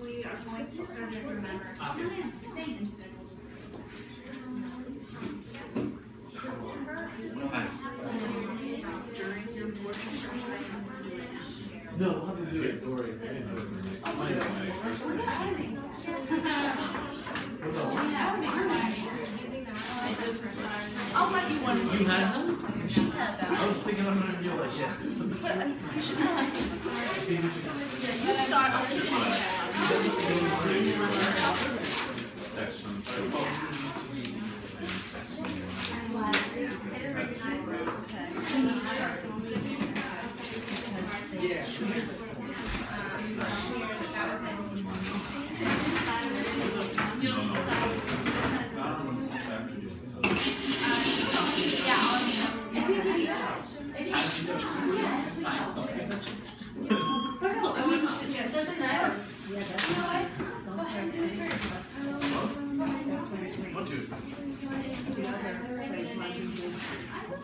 We are going to study and remember. Them? She had that. I was thinking I'm gonna do like, yeah. You start the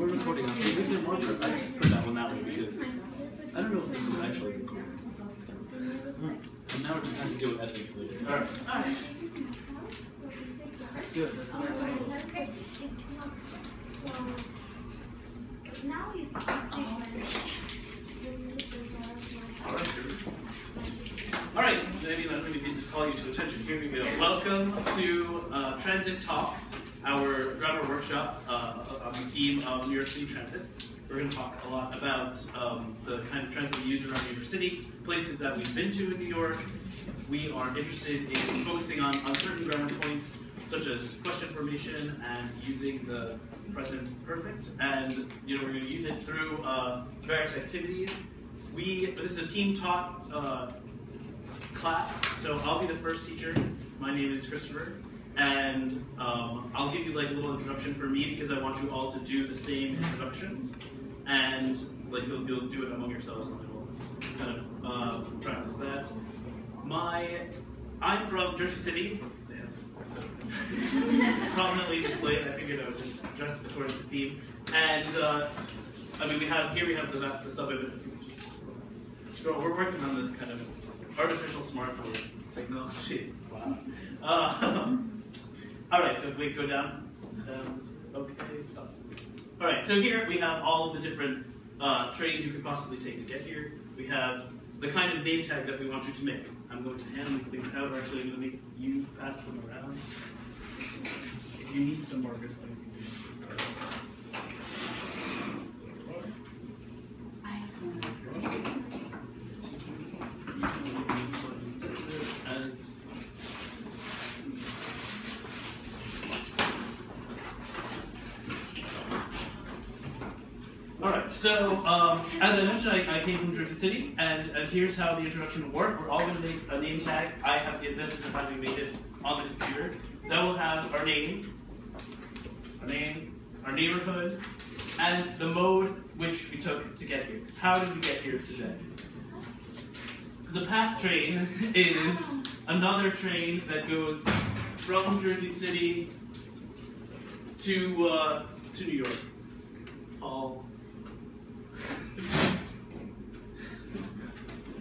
We're recording on. If there's more, I just put that one that way because I don't know if this is actually recording. And now we're just trying to do it editing later. Alright. That's good. That's nice. All right, maybe let me need to call you to attention. Here we go. Welcome to uh, Transit Talk, our grammar workshop uh, on the theme of New York City Transit. We're going to talk a lot about um, the kind of transit we use around New York City, places that we've been to in New York. We are interested in focusing on, on certain grammar points, such as question formation and using the present perfect. And you know, we're going to use it through uh, various activities. We this is a team taught uh, class, so I'll be the first teacher. My name is Christopher, and um, I'll give you like a little introduction for me because I want you all to do the same introduction, and like you'll, you'll do it among yourselves, and we'll kind of uh, practice that. My, I'm from Jersey City. So prominently displayed. I figured I would just dress according to theme, and uh, I mean we have here we have the the suburb. Scroll. We're working on this kind of artificial smartboard technology. Wow. Uh, all right, so we go down. Um, okay, stop. All right, so here we have all of the different uh, trains you could possibly take to get here. We have the kind of name tag that we want you to make. I'm going to hand these things out. Actually, I'm going to make you pass them around. If you need some markers, let me and All right. So um, as I mentioned, I, I came from Jersey City, and, and here's how the introduction will work. We're all going to make a name tag. I have the advantage of having made it on the computer. That will have our name, our name, our neighborhood, and the mode which we took to get here. How did we get here today? The PATH train is another train that goes from Jersey City to uh, to New York. All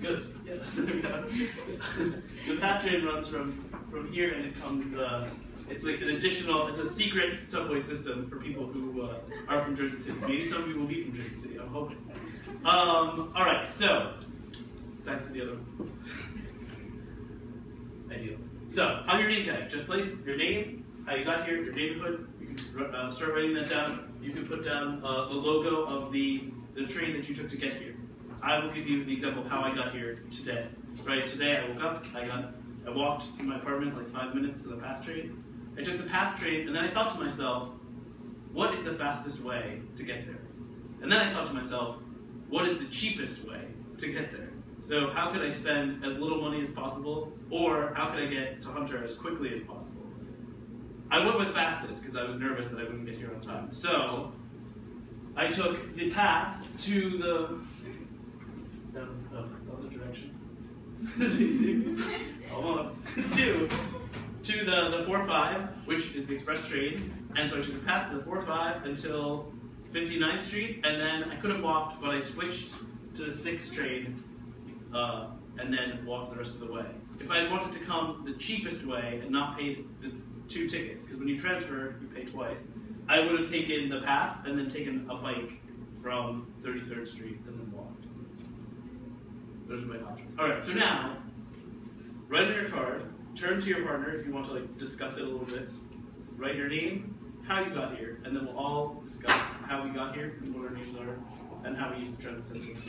good. Yeah, this PATH train runs from from here and it comes uh, It's like an additional, it's a secret subway system for people who uh, are from Jersey City. Maybe some of you will be from Jersey City, I'm hoping. Um, all right, so back to the other one. Ideal. So, on your name tag, just place your name, how you got here, your neighborhood. You can uh, start writing that down. You can put down uh, the logo of the, the train that you took to get here. I will give you the example of how I got here today. Right, today I woke up, I got, I walked from my apartment like five minutes to the PATH train. I took the PATH train, and then I thought to myself, what is the fastest way to get there? And then I thought to myself, what is the cheapest way to get there? So how could I spend as little money as possible, or how could I get to Hunter as quickly as possible? I went with fastest because I was nervous that I wouldn't get here on time. So I took the path to the other direction. Almost to to the the four five, which is the express train, and so I took the path to the four five until 59th Street, and then I could have walked, but I switched to the sixth train, uh, and then walked the rest of the way. If I had wanted to come the cheapest way and not paid the two tickets, because when you transfer, you pay twice, I would have taken the path and then taken a bike from 33rd Street and then walked. Those are my options. All right, so now, write in your card, turn to your partner if you want to like discuss it a little bit. Write your name, how you got here, and then we'll all discuss how we got here and what our names are, and how we use the transit system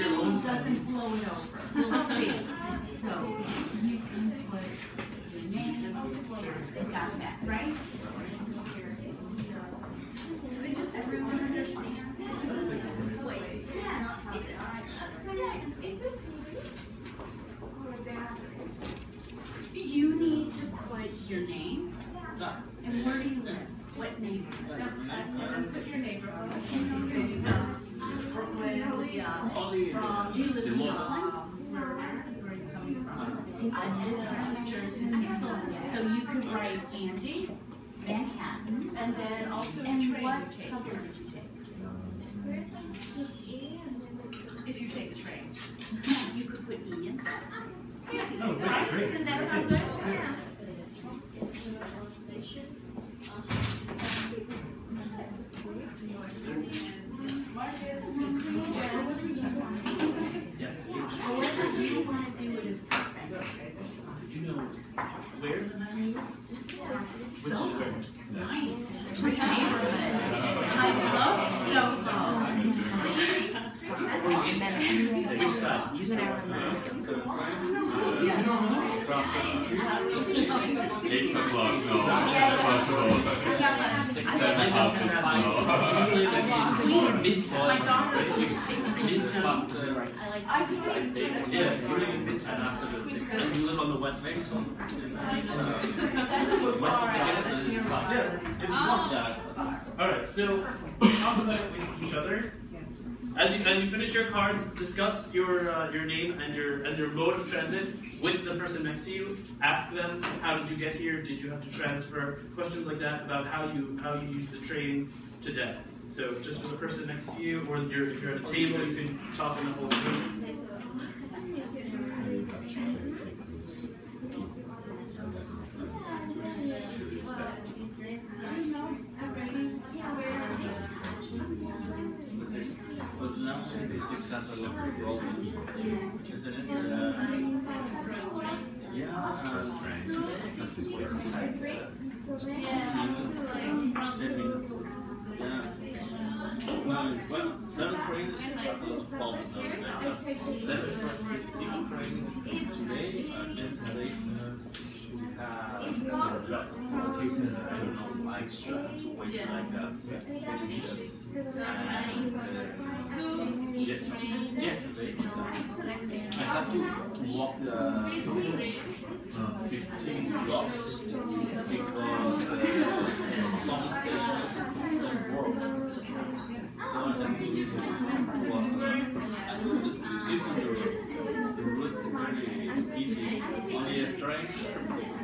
your own, doesn't blow it over, we'll see. So you can put your name, you got that, right? You need to put your name and where do you live? What neighborhood? And then put your neighborhood. Brooklyn, yeah. Um, do you live in Where are you coming from? I Jersey, excellent. So you could write Andy, Manhattan, And then also the train what you take. suburb did you take? If you take the train. You could put E in six. Oh, great, great. Does that sound good? yeah. You wanna do it is perfect. You know where in Manhattan? Which So nice, neighborhood. I love Soho. Which side? East or west? Eight o'clock, no. Seven o'clock, I like. Yes, you live in Midtown after the six, and you live on the west side. West side. Yeah. All right, so talk about it with each other. As you, as you finish your cards, discuss your uh, your name and your and your mode of transit with the person next to you. Ask them how did you get here? Did you have to transfer? Questions like that about how you how you use the trains today. So just for the person next to you, or you're, if you're at a table, you can talk in the whole room. But now the six has a lot of problems, isn't it? Uh, Yeah, That's his way. Yeah. Seven of problems seven, train today, and yesterday, uh, have I extra to uh, walk the uh, fifteen blocks because uh, some stations don't work. So I to walk. I know system, the, the route is very easy. Only a train.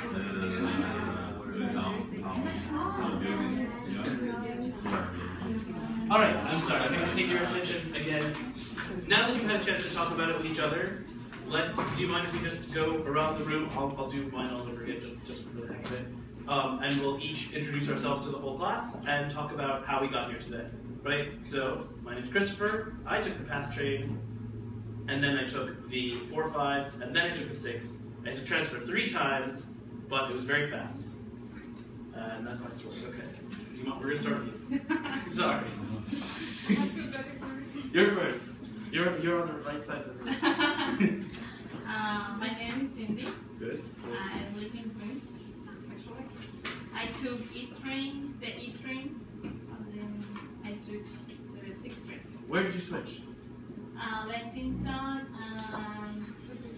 All right, I'm sorry. I'm going to take your attention again. Now that you've had a chance to talk about it with each other, let's. Do you mind if we just go around the room? I'll, I'll do mine all over again, just just for the heck of it. Um, and we'll each introduce ourselves to the whole class and talk about how we got here today. Right? So, my name's Christopher. I took the PATH train, and then I took the 4 5, and then I took the 6. I had to transfer three times, but it was very fast. And that's my story. Okay. Do you want, we're going to start with you. Sorry. You're first. You're, you're on the right side of the room. Uh, my name is Cindy. Good. I live in Queens, actually. I took E train, the E train, and then I switched to the sixth train. Where did you switch? Uh, Lexington and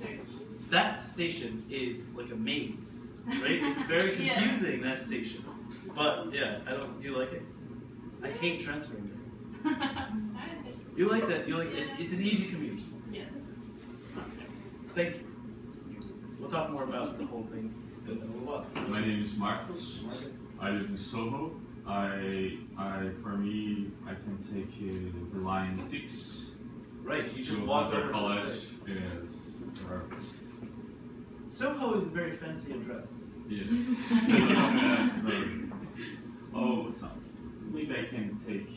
53rd. That station is like a maze, right? It's very Yes. confusing, that station. But yeah, I don't. Do you like it? I hate transferring. You like that? You like it's, it's an easy commute. yes. Thank you. We'll talk more about the whole thing. in a little while. My name is Marcos. I live in Soho. I, I, for me, I can take uh, the line six. Right, you just to walk Hunter over to the College. six. Yes. Soho is a very fancy address. Yes. Oh, so maybe I can take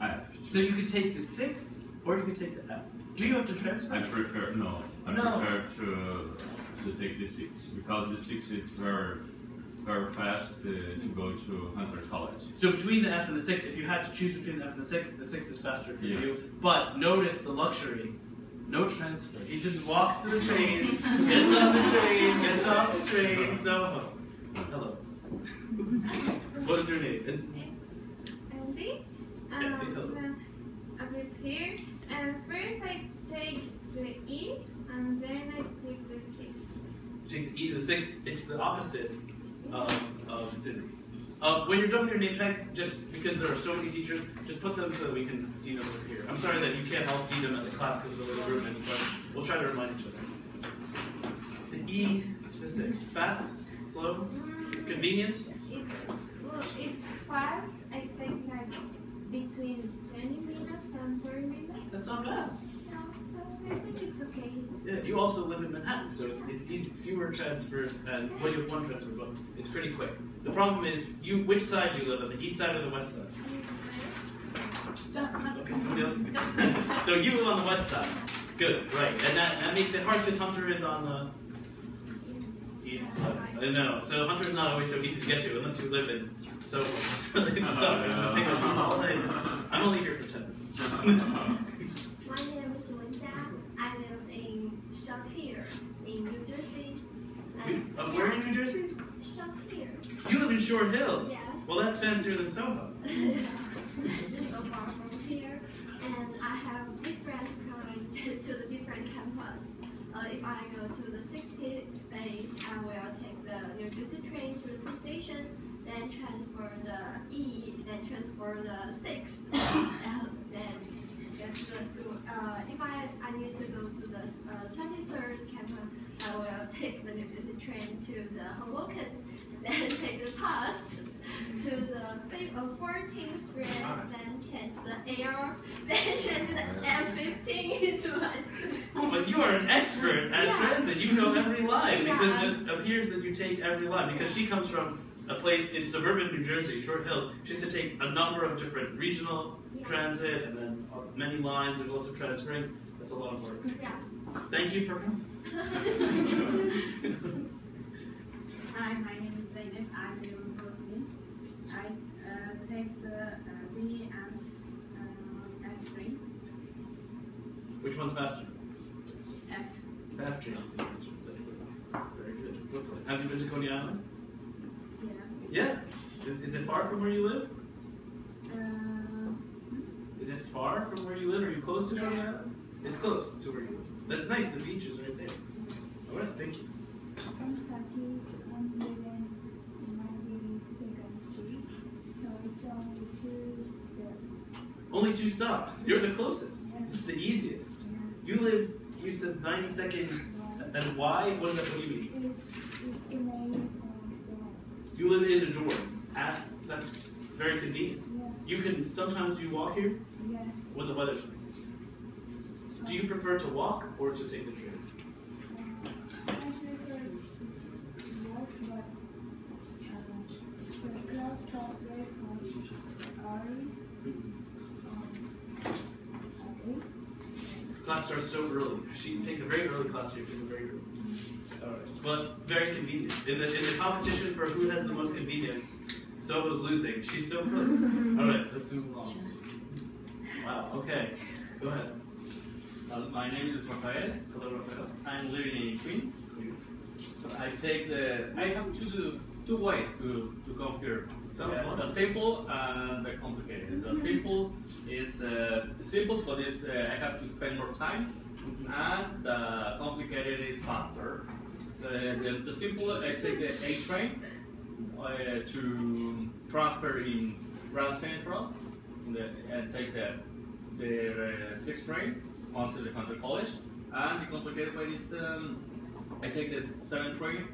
uh, F. So you could take the six, or you could take the F. Do you have to transfer? I prefer no. I No. prefer to to take the six because the six is very very fast uh, to go to Hunter College. So between the F and the six, if you had to choose between the F and the six, the six is faster for Yes. you. But notice the luxury. No transfer. He just walks to the train, gets on the train, gets off the train, Soho. Hello. What is your name? Andy. Um, I here, and first I take the E, and then I take the six. You take the E to the six. It's the opposite of, of Cindy. Uh, when you're done with your name tag, just because there are so many teachers, just put them so that we can see them over here. I'm sorry that you can't all see them as a class because of the the room is, but we'll try to remind each other. The E to the six. Fast, slow, Mm, convenience. It's fast. I think like between 20 minutes and 30 minutes. That's not bad. No, so I think it's okay. Yeah, you also live in Manhattan, so it's, it's easy. Fewer transfers, and well, you have one transfer, but it's pretty quick. The problem is, you which side do you live on? The east side or the west side? Okay, somebody else. so you live on the west side. Good, right. And that, that makes it hard because Hunter is on the east side. I know. So Hunter's not always so easy to get to unless you live in so it's tough. It's gonna take up all day. I'm only here for 10 minutes. My name is Wenjia. I live in Shop in New Jersey. Uh, where in New Jersey? Shop You live in Short Hills. Yes. Well, that's fancier than Soho. It's so far from here, and I have different going to the different campus. Uh, if I go to the 68, I will take the New Jersey train to the station, then transfer the E, then transfer the 6, and then get to the school. Uh, if I, I need to go to the uh, 23rd campus, I will take the New Jersey train to the Hoboken, then take the bus to the fif- uh, 14th Street, then change the AR, then change the M15 into my Oh, but you are an expert at Yeah. transit. You know every line because Yeah. it appears that you take every line. Because she comes from a place in suburban New Jersey, Short Hills. She has to take a number of different regional Yeah. transit and then many lines and lots of transferring. That's a lot of work. Yes. Thank you for coming. Hi, my name is Zeynep. I live in Brooklyn. I uh, take the uh, B and uh, F3. Which one's faster? F. Fast train is faster. That's the very good. Brooklyn. Have you been to Coney Island? Yeah. Yeah. Is, is it far from where you live? Uh, Is it far from where you live? Are you close to Coney Yeah. Island? It's close to where you live. That's nice. The beach is right there. All right. Thank you. I'm Saki. I'm living in 92nd Street, so it's only two steps Only two stops. You're the closest. This is the easiest. You live, you says 90 second, and why? What, does that, what do you mean? Is is the name of You live in a Jordan. At, that's very convenient. yes You can, sometimes you walk here yes. when the weather's nice. Do you prefer to walk or to take the train? I prefer walk, but the class very. Um, at eight. Class starts so early. She takes a very early class, so you have to very early. Alright. But very convenient. In the in the competition for who has the most convenience, Soho's losing. She's so close. Alright, let's move along. Wow, okay. Go ahead. Uh, my name is Rafael. Hello, Rafael. I'm living in Queens. I take the. I have two two ways to, to come here. So, Yeah, the simple and the complicated. The simple is uh, simple, but it's uh, I have to spend more time, and the complicated is faster. So the, the simple I take the A train uh, to transfer in Grand Central, the, and take the the uh, sixth train onto the country college, and the complicated way is um, I take the seventh train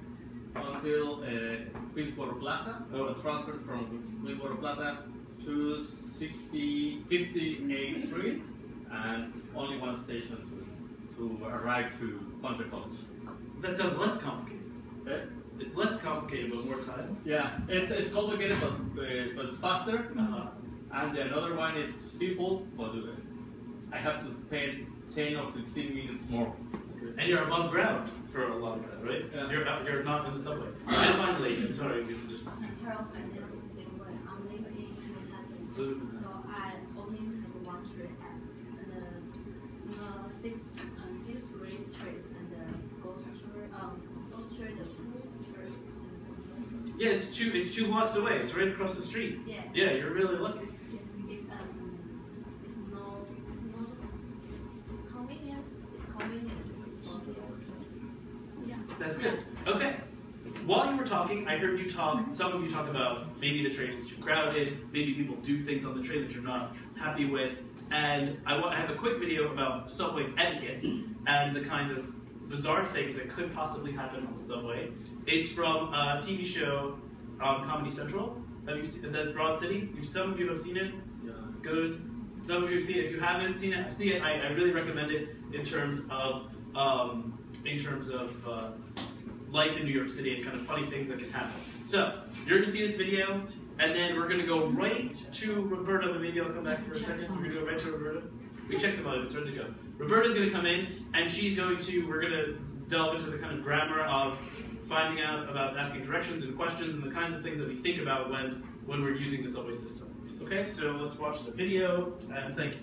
until uh, Queensboro Plaza, Oh. uh, transfer from Queensboro Plaza to 60, 58th Street, and only one station to, to arrive to Country College. That sounds less complicated. Eh? It's less complicated, but more time. Yeah, it's, it's complicated, but, uh, but it's faster. Uh-huh. And the another one is simple, but uh, I have to spend 10 or 15 minutes more. And you're above ground for a lot of that, right? Yeah. You're out, you're not in the subway. And finally, I'm sorry, you can just. Charles and then is the one I'm living. So I only take one train and uh, the six uh, six race train and uh, goes through um goes through the full. Yeah, it's two. It's two blocks away. It's right across the street. Yeah. Yeah, you're really lucky. It's, it's um it's no it's no it's convenience it's convenience it's convenience. Yeah. That's good. Okay. While you were talking, I heard you talk. Some of you talk about maybe the train is too crowded. Maybe people do things on the train that you're not happy with. And I want. I have a quick video about subway etiquette and the kinds of bizarre things that could possibly happen on the subway. It's from a TV show on Comedy Central. Have you seen that Broad City? Some of you have seen it. Yeah. Good. Some of you have seen it. If you haven't seen it, see it. I, I really recommend it in terms of um, in terms of uh, life in New York City and kind of funny things that can happen. So you're gonna see this video, and then we're gonna go right to Roberta. But maybe I'll come back for a second. We're gonna go right to Roberta. We checked them out. It's ready to go. Roberta's gonna come in, and she's going to. We're gonna delve into the kind of grammar of finding out about asking directions and questions and the kinds of things that we think about when when we're using the subway system. Okay, so let's watch the video, and thank you.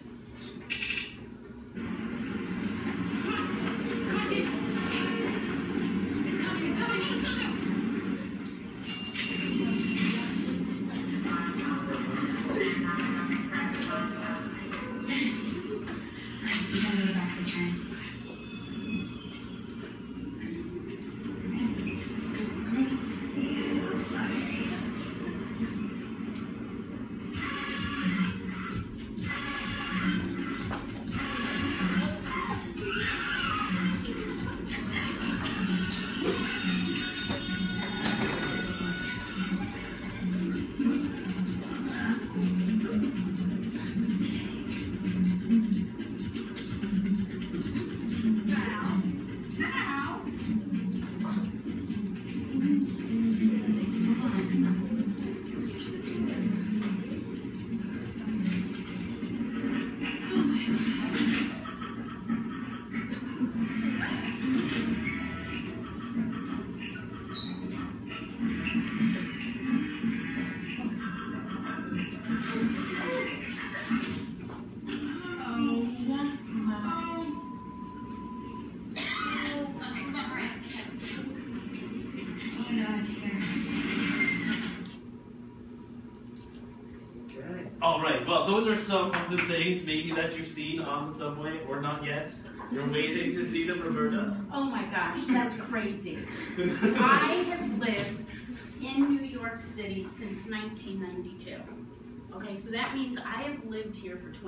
Those are some of the things maybe that you've seen on the subway or not yet. You're waiting to see them, Roberta. Oh my gosh, that's crazy. I have lived in New York City since 1992. Okay, so that means I have lived here for 20